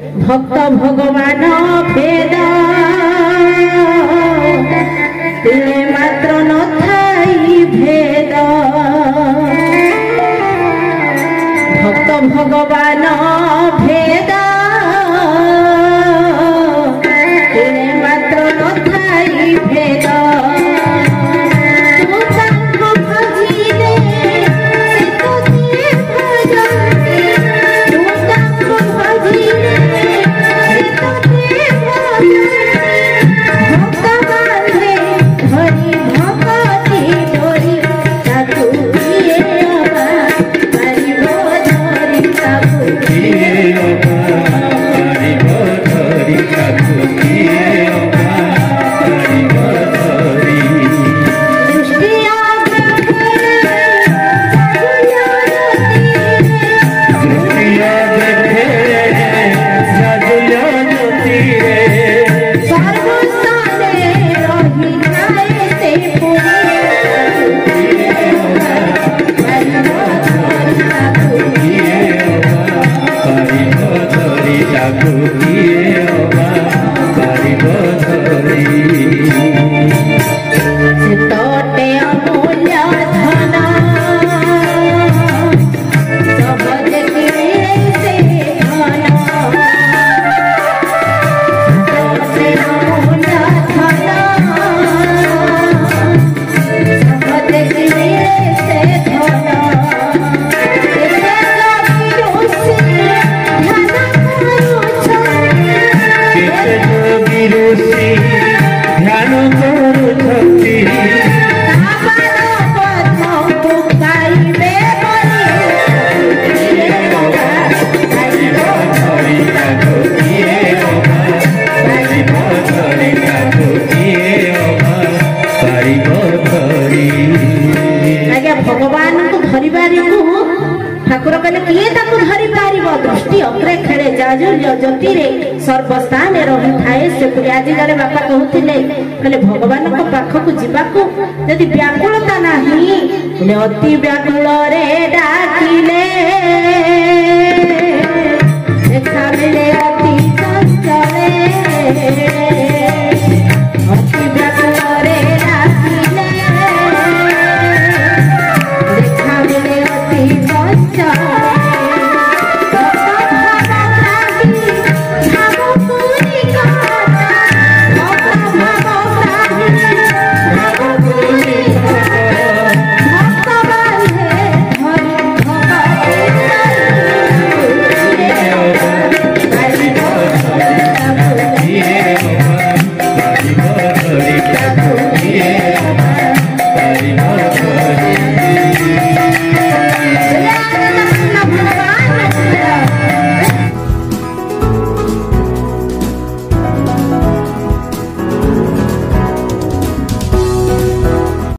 ভক্ত ভগবান ভেদ। তিলে মাত্র নথাই ভেদ। ভক্ত ভগবান ভেদা। বসি ধ্যান করুছি ଭଗବାନଙ୍କୁ ଧରିପାରିବୁ ଠାକୁର କହିଲେ କିଏ ତାକୁ ଧରିପାରିବ ଦୃଷ୍ଟି ଅପେକ୍ଷାରେ ଜାଜୁର୍ଯ୍ୟ ଜ୍ୟୋତିରେ ସର୍ବସ୍ଥାନେ ରହିଥାଏ ସେପରି ଆଜି ଜଣେ ବାପା କହୁଥିଲେ କହିଲେ ଭଗବାନଙ୍କ ପାଖକୁ ଯିବାକୁ ଯଦି ବ୍ୟାକୁଳତା ନାହିଁ ହେଲେ ଅତି ବ୍ୟାକୁଳରେ ଡାକିଲେ। ଦେଖା ମିଳେ ଅତି ସଞ୍ଚଳେ